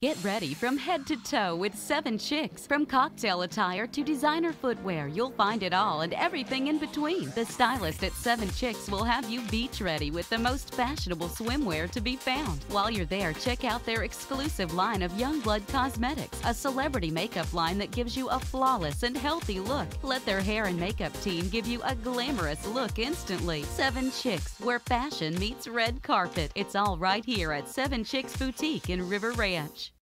Get ready from head to toe with Seven Chics. From cocktail attire to designer footwear, you'll find it all and everything in between. The stylist at Seven Chics will have you beach ready with the most fashionable swimwear to be found. While you're there, check out their exclusive line of Youngblood Cosmetics, a celebrity makeup line that gives you a flawless and healthy look. Let their hair and makeup team give you a glamorous look instantly. Seven Chics, where fashion meets red carpet. It's all right here at Seven Chics Boutique in River Ranch.